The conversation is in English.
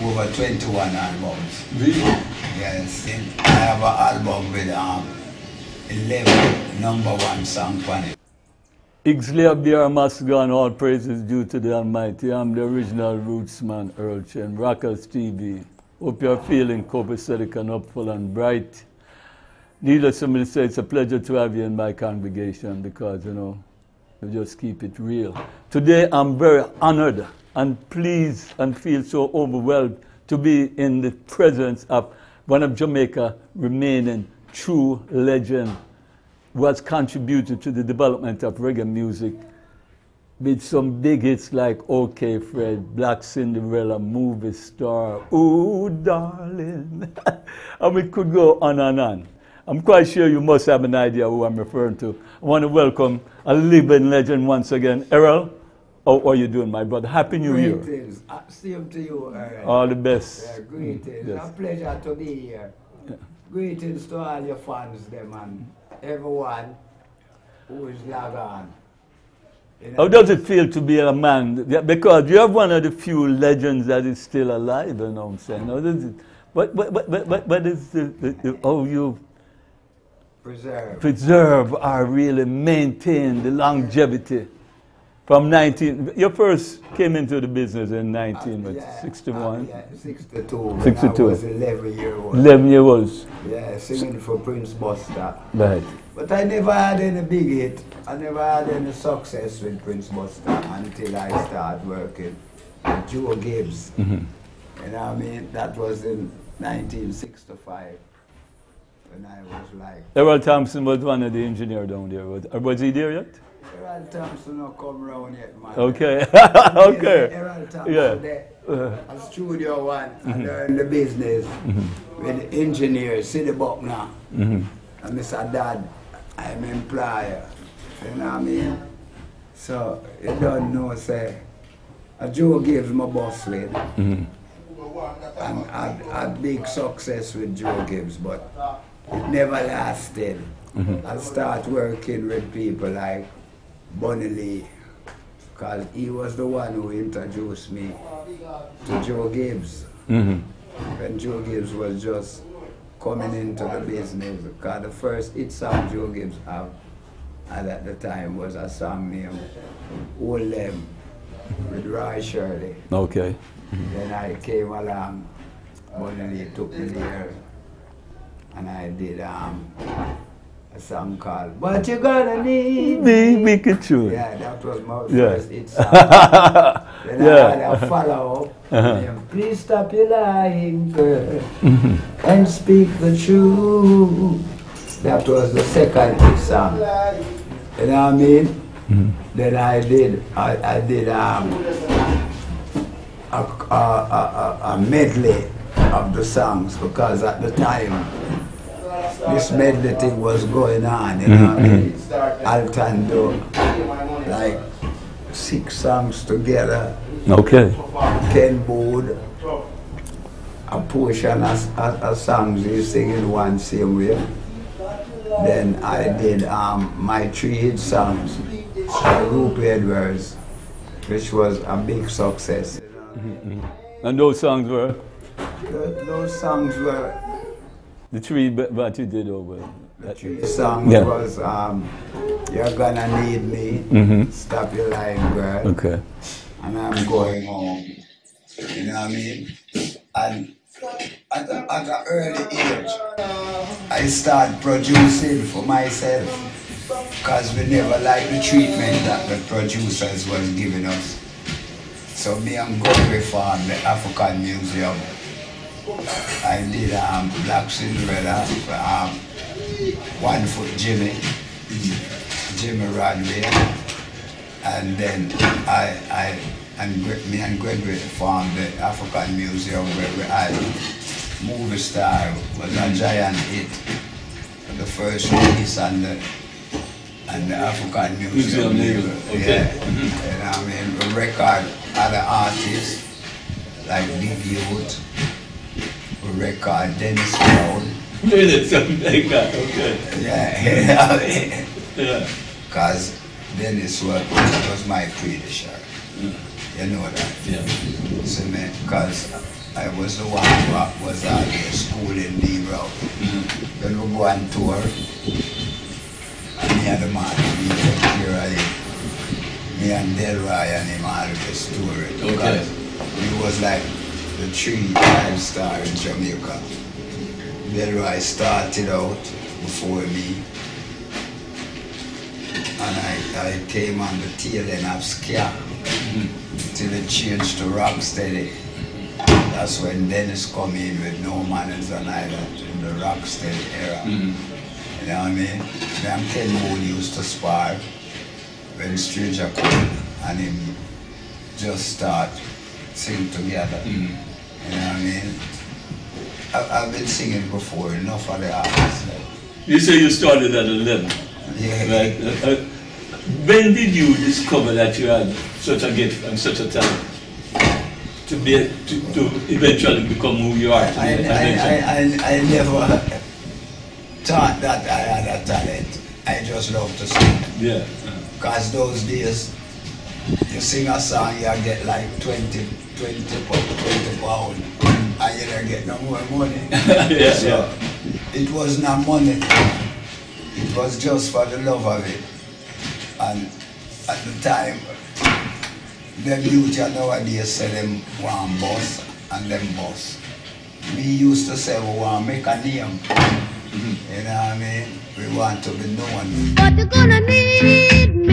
21 albums. Really? Yes, I have an album with um, 11 number one songs on it. Ixley Abiar must go and all praises due to the Almighty. I'm the original rootsman, Earl Chen, Rockers TV. Hope you're feeling copacetic and upful and bright. Needless for me to say, it's a pleasure to have you in my congregation because, you know, you just keep it real. Today, I'm very honored and pleased and feel so overwhelmed to be in the presence of one of Jamaica remaining true legend who has contributed to the development of reggae music with some big hits like OK Fred, Black Cinderella, Movie Star, Ooh Darling. and we could go on and on. I'm quite sure you must have an idea who I'm referring to. I want to welcome a living legend once again. Errol, how are you doing, my brother? Happy New Year. Greetings. Uh, Same to you, Earl. All the best. Yeah, greetings. Yes. A pleasure to be here. Greetings to all your fans, them, and everyone who is log on. You know, How does it feel to be a man? Yeah, Because you're one of the few legends that is still alive, you know what I'm saying? How does it, what, what, what, what, what, what is the, the, the, how you preserve. preserve or really maintain the longevity from 19, you first came into the business in Uh, 1961, yeah, 62. 62. I was 11 year old. 11 years old. Yeah, singing for Prince Buster. Right. But I never had any big hit. I never had any success with Prince Buster until I started working with Joe Gibbs. Mhm. You know what I mean? That was in 1965 when I was like, Errol Thompson was one of the engineers down there. Was, was he there yet? Errol Thompson not come round yet, man. Okay. Okay. Errol Thompson Yeah. there. Uh, A studio one, I learned the business with the engineers, Sid Bucknor. mhm. And Mr. Dodd, I'm employer. You know what I mean? So you don't know, say, uh, Joe Gibbs my boss with. And I had big success with Joe Gibbs, but it never lasted. I start working with people like Bunny Lee, because he was the one who introduced me to Joe Gibbs. Mhm. When Joe Gibbs was just coming into the business, because the first hit song Joe Gibbs had, had at the time was a song named Hold Them with Roy Shirley. Okay. Then I came along, Bunny Lee took me there, and I did um, a song called What You Gonna Need The wicked tune. Yeah, that was my Yeah. first hit song. Then I Yeah. had a follow Uh-huh. up. Please stop your lying, girl, and speak the truth. That was the second hit song. You know what I mean? Then I did, I, I did um, a, a, a, a- a medley of the songs because at the time this medley thing was going on. You know mean? Alton do like six songs together. Okay. Ken Boothe, a portion of, of, of songs he singing one same way. Then I did um, my three hit songs by Rupert Edwards, which was a big success. And those songs were Th- Those songs were the tree b- that you did over. the three songs Yeah. was um, You're Gonna Need Me, Mhm. Stop Your Lying Girl, Okay. and I'm Going Home. You know what I mean? And at an at a early age, I started producing for myself because we never liked the treatment that the producers was giving us. So me and Godfrey formed the African Museum. I did um, Black Cinderella, um, One Foot Jimmy, Jimmy Rodway, and then I, I and me and Gregory formed the African Museum where we had movie star was a giant hit. The first release on the and the African Museum. Label, okay. Yeah. You know what I mean? Record other artists like Big Youth. Record Dennis Brown. Something like that. Okay. Yeah, you know what I mean? Yeah. Because Dennis was, was my predecessor. You know that. Yeah. See me? Because I was the one who was at the school in Negro. Then we go on tour. And me and the man, we take care. Me and Delroy and him all the story. Okay. Because He was like the three five star in Jamaica. Delroy started out before me. And I, I came on the tail end of Ska till it changed to Rocksteady. That's when Dennis come in with No Man Is an Island in the Rocksteady era. Mm-hmm. You know what I mean? Them and Ken Moon used to spar when Stranger Cole and him just start sing together. You know what I mean? I, I've been singing before, enough of the. Like, You say you started at 11. yeah, Right? Uh, uh, when did you discover that you had such a gift and such a talent to be to, to eventually become who you are I, I? I, I, I never thought that I had a talent. I just love to sing. yeah. Because those days, you sing a song, you get like 20, 20, po- 20 pounds, and you don't get no more money. yeah, so yeah. it was not money. It was just for the love of it. And at the time, them youth you nowadays say them want boss and them boss. We used to say we want make a name. Mm-hmm. You know what I mean? We want to be known. What you gonna need